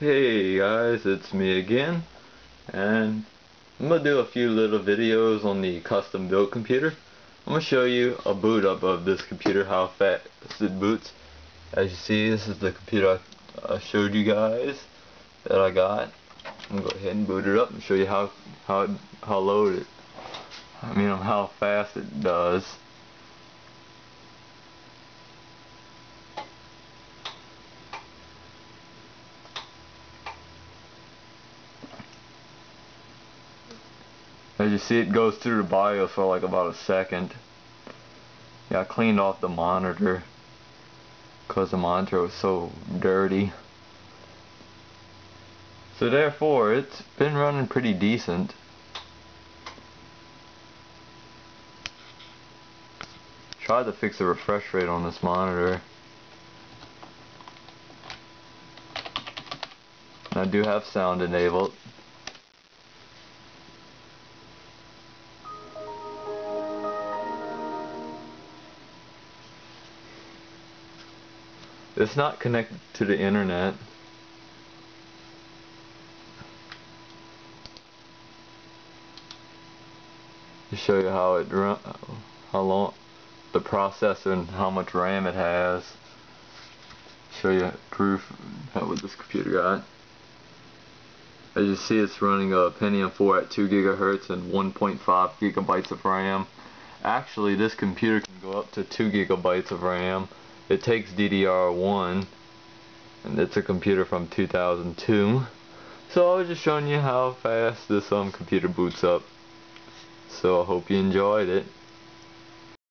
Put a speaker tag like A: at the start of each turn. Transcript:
A: Hey guys, it's me again, and I'm going to do a few little videos on the custom built computer. I'm going to show you a boot up of this computer, how fast it boots. As you see, this is the computer I showed you guys that I got. I'm going to go ahead and boot it up and show you how, how, how low it, I mean how fast it does. As you see it goes through the BIOS for like about a second. Yeah, I cleaned off the monitor because the monitor was so dirty. So therefore it's been running pretty decent. Tried to fix the refresh rate on this monitor. I do have sound enabled. It's not connected to the internet. To show you how it run, how long the processor and how much RAM it has. Show you proof of what this computer got. As you see, it's running a Pentium 4 at 2 gigahertz and 1.5 gigabytes of RAM. Actually, this computer can go up to 2 gigabytes of RAM it takes DDR1 and it's a computer from 2002 so I was just showing you how fast this um computer boots up. So I hope you enjoyed it